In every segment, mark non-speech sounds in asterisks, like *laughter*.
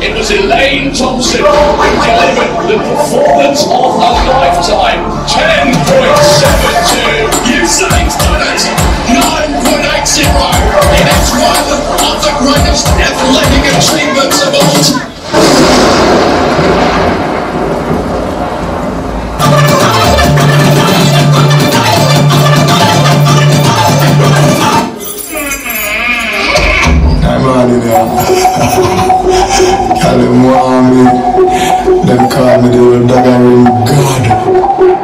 It was Elaine Thompson who delivered the performance of a lifetime. 10.72. You Usain Bolt, 9.80. It is one of the greatest athletic achievements of all time. I'm on it *laughs* now. Call them want me. Them call me the old dagger God.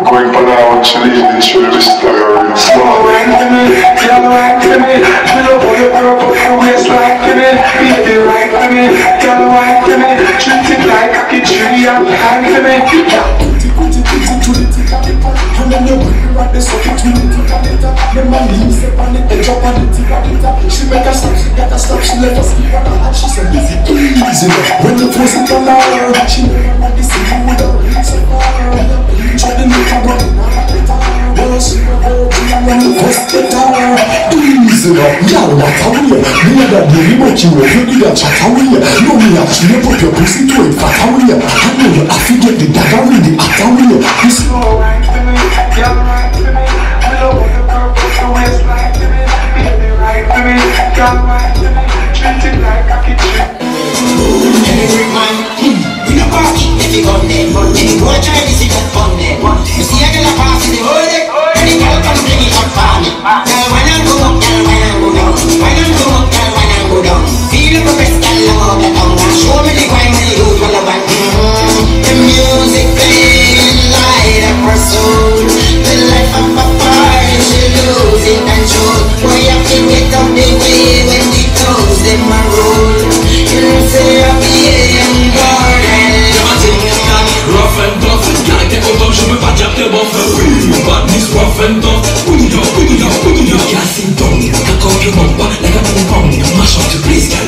Going for now, actually, they should have staggered. Small. And then you bring her at the socket to the tick of it Then my knees up on the edge up on the tick of it She make a stop, she got a stop, she left us keep on her She said, busy, easy When you force it on her She never want to see you with her Try to make her run Oh, she a when you first get her Easy now, y'all what a way Me a that daily but you will you need a chat away No me actually put your pussy to it fat I know you have to get the dagger in the act away You see Every man, we no pass it if you gun there. Any boy try this, you get fun there. You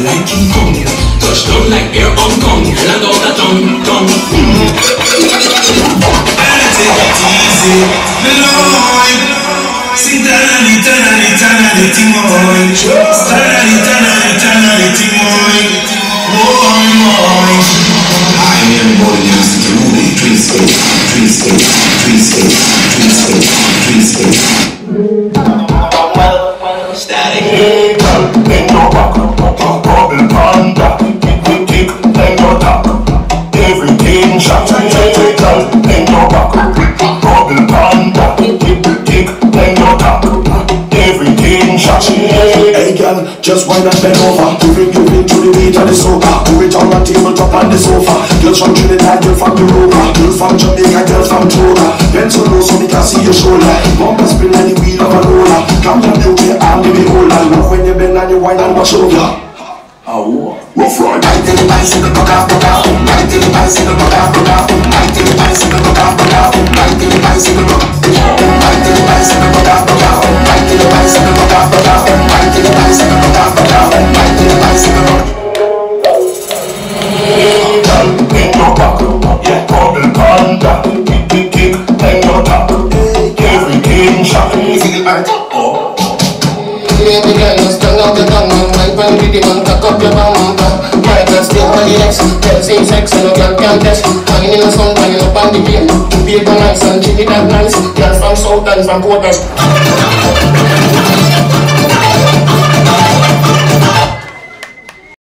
like King Kong like Air Hong Kong, land out the tongue, tongue Sing tanani tanani tanani timoy Tanani tanani tanani timoy just wind and bend over Give it, give it to the beat of the soca Do it on the tabletop on the sofa Girls from Trinidad, girl from Europa Girl from Jamaica, girl from Toga Bend so low so me can see your shoulder Bumper spin like the wheel of a roller Come down, beauty, arm, give me hold on Look when you bend and you wind and watch over Rough ride Right till the bicycle buck off, buck off Right till the bicycle buck off, buck off Right till the bicycle buck off, buck off Right till the bicycle buck Right till the bicycle buck off, buck off Right till the bicycle buck off, buck off Right till the bicycle and no girl can test. Hanging in the sun, hanging up on the beam. Paper nice and chili that nice. Girl from South and from Portland.